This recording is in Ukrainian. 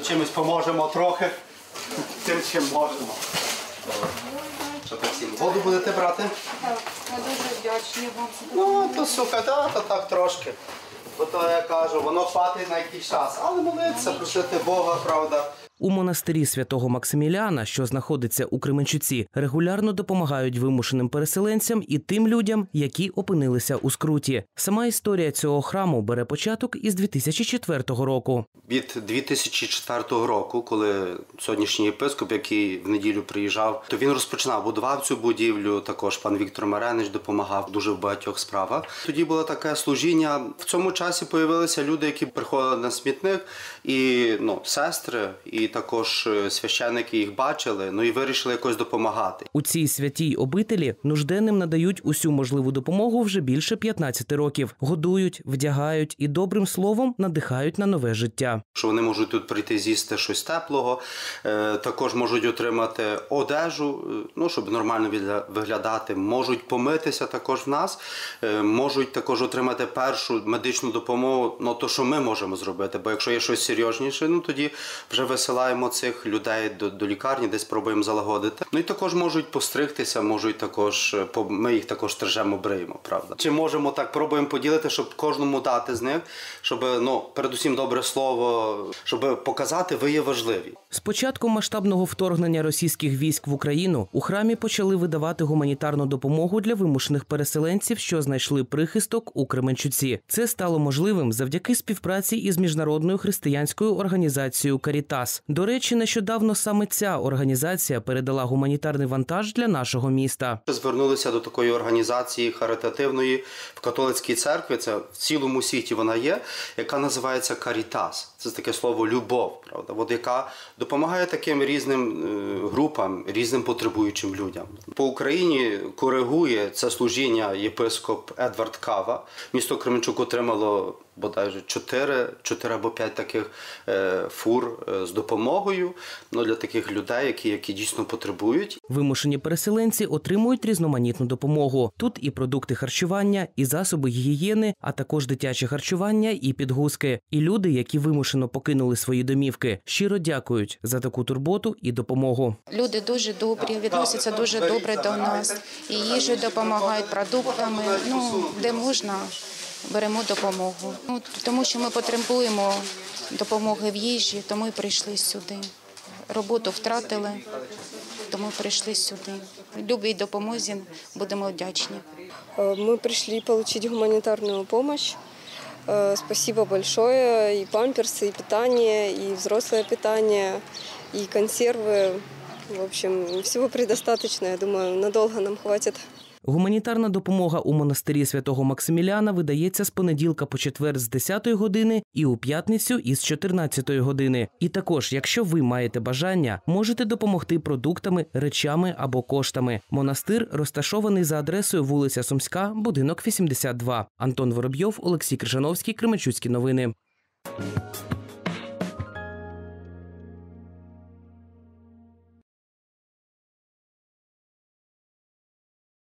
то чимось поможемо трохи. Тим, чим можемо. Що так всім? Воду будете брати? Так, ми дуже вдячні вам Ну, то сука, та, то так трошки. Бо то я кажу, воно хватить на якийсь час. Але молитися, просити Бога, правда. У монастирі святого Максиміліана, що знаходиться у Кременчуці, регулярно допомагають вимушеним переселенцям і тим людям, які опинилися у скруті. Сама історія цього храму бере початок із 2004 року. Від 2004 року, коли сьогоднішній єпископ, який в неділю приїжджав, то він розпочинав будував цю будівлю. Також пан Віктор Маренич допомагав дуже в багатьох справах. Тоді було таке служіння. В цьому часі появилися люди, які приходили на смітник, і ну, сестри, і також е, священники їх бачили. Ну і вирішили якось допомагати. У цій святій обителі нужденним надають усю можливу допомогу вже більше 15 років. Годують, вдягають і добрим словом надихають на нове життя. Що вони можуть тут прийти з'їсти щось теплого, е, також можуть отримати одежу, е, ну щоб нормально виглядати. Можуть помитися також в нас, можуть також отримати першу медичну допомогу. Ну то, що ми можемо зробити. Бо якщо є щось серйозніше, ну тоді вже висилаємо цих людей до, до лікарні, десь пробуємо залагодити. Ну і також можуть постригтися, можуть також е, по- ми їх також стрижемо, бриємо. Правда, чи можемо так пробуємо поділити, щоб кожному дати з них, щоб ну передусім добре слово, щоб показати, ви є важливі. З початком масштабного вторгнення російських військ в Україну у храмі почали видавати гуманітарну допомогу для вимушених переселенців, що знайшли прихисток у Кременчуці. Це стало можливим завдяки співпраці із міжнародною християнською організацією Карітас. До речі, нещодавно саме ця організація передала гуманітарний вантаж для нашого міста. Звернулися до такої організації харитативної в католицькій церкві. Це в цілому світі вона є, яка називається Карітас. Це таке слово любов, правда, от яка допомагає таким різним е, групам, різним потребуючим людям. По Україні коригує це служіння єпископ Едвард Кава. Місто Кременчук отримало бодай 4, 4 або 5 таких е, фур е, з допомогою ну, для таких людей, які, які дійсно потребують. Вимушені переселенці отримують різноманітну допомогу. Тут і продукти харчування, і засоби гігієни, а також дитяче харчування і підгузки. І люди, які вимушено покинули свої домівки, щиро дякують за таку турботу і допомогу. Люди дуже добрі, відносяться дуже добре до нас. І їжею допомагають продуктами. Ну, де можна, беремо допомогу. Ну, тому що ми потребуємо допомоги в їжі, тому і прийшли сюди. Роботу втратили, тому прийшли сюди. Любій допомозі будемо вдячні. Э, Мы пришли получить гуманитарную помощь. Э, Спасибо большое. И памперсы, и питание, и взрослое питание, и консервы. В общем, всего предостаточно. Я думаю, надолго нам хватит. Гуманітарна допомога у монастирі святого Максиміляна видається з понеділка по четвер з 10 години і у п'ятницю із 14 години. І також, якщо ви маєте бажання, можете допомогти продуктами, речами або коштами. Монастир розташований за адресою вулиця Сумська, будинок 82. Антон Воробйов, Олексій Крижановський, Кременчуцькі новини.